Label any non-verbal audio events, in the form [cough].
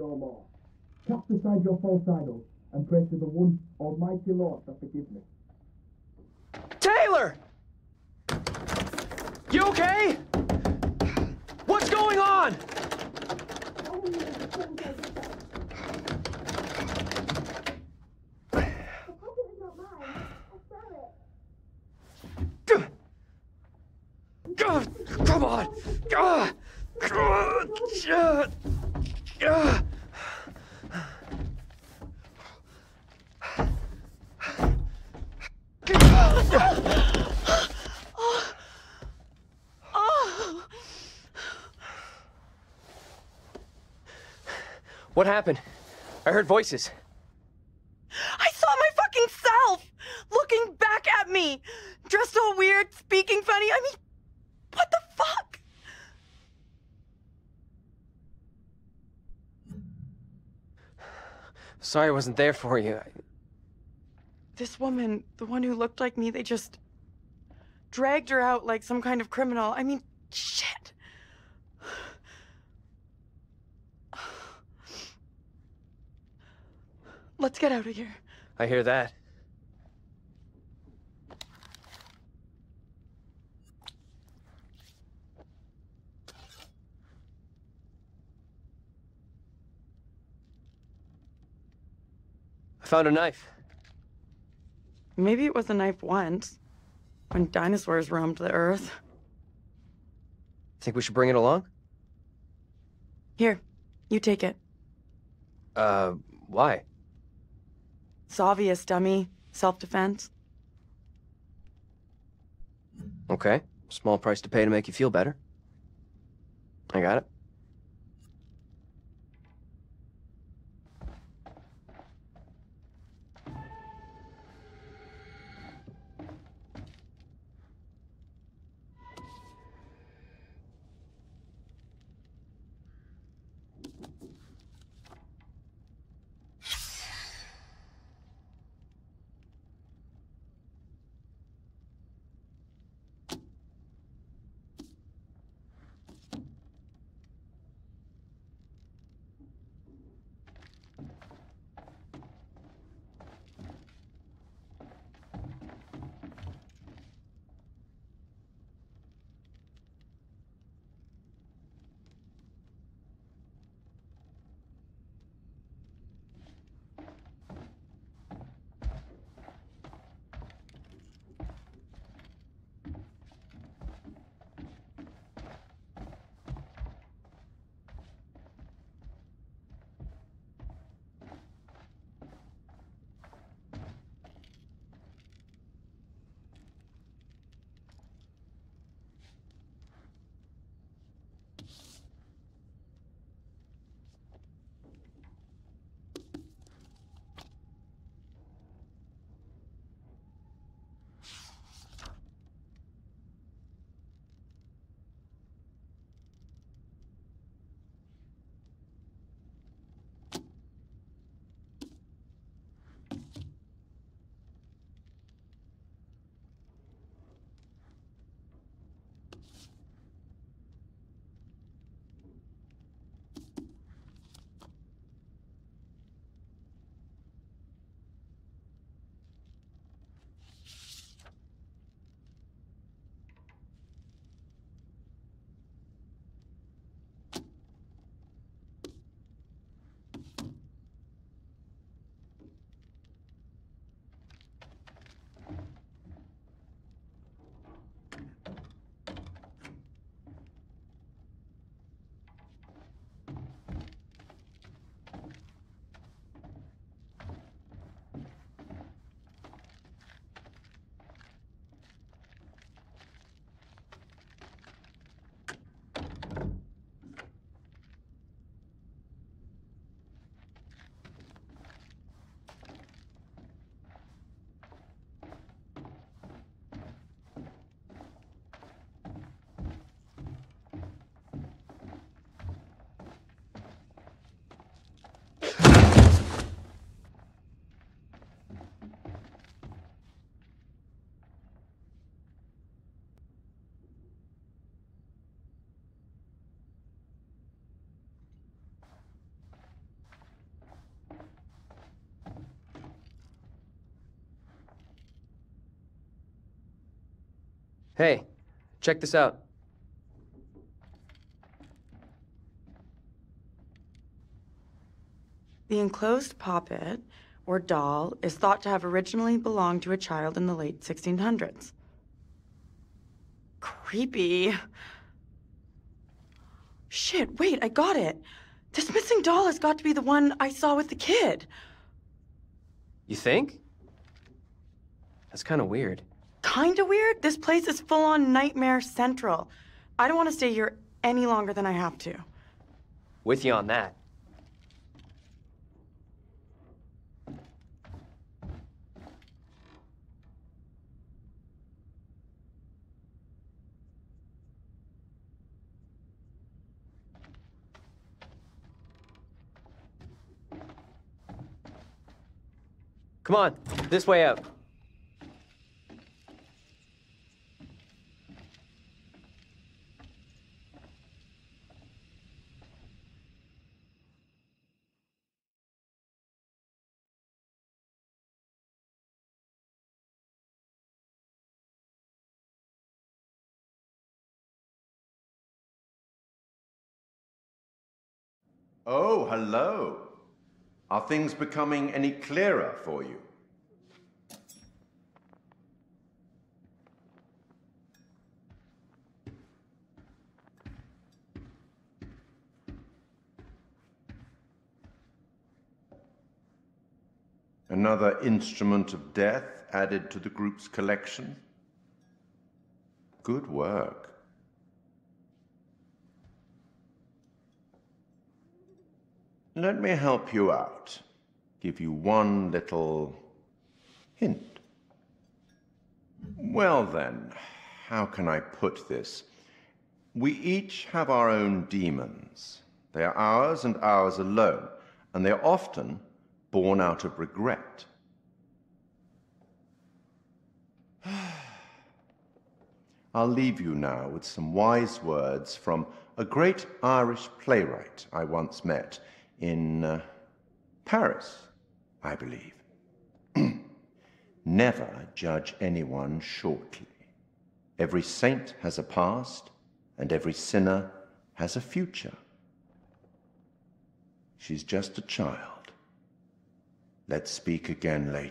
no more. Cast aside your false idols and pray to the one Almighty Lord for forgiveness. Taylor! You okay? What's going on? Gah! Gah! Come on! What happened? I heard voices. I saw my fucking self looking back at me, dressed all weird, speaking funny. I mean, what the fuck? Sorry I wasn't there for you. This woman, the one who looked like me, they just dragged her out like some kind of criminal. I mean, shit. Let's get out of here. I hear that. I found a knife. Maybe it was a knife once, when dinosaurs roamed the earth. Think we should bring it along? Here, you take it. Uh, why? It's obvious, dummy. Self defense. Okay. Small price to pay to make you feel better. I got it. Hey, check this out. The enclosed poppet, or doll, is thought to have originally belonged to a child in the late 1600s. Creepy. Shit, wait, I got it. This missing doll has got to be the one I saw with the kid. You think? That's kind of weird. Kinda weird. This place is full on Nightmare Central. I don't want to stay here any longer than I have to. With you on that. Come on, this way out. Oh, hello. Are things becoming any clearer for you? Another instrument of death added to the group's collection? Good work. Let me help you out. Give you one little hint. Well, then, how can I put this? We each have our own demons. They are ours and ours alone, and they are often born out of regret. [sighs] I'll leave you now with some wise words from a great Irish playwright I once met in uh, Paris, I believe. [clears throat] Never judge anyone shortly. Every saint has a past, and every sinner has a future. She's just a child. Let's speak again later.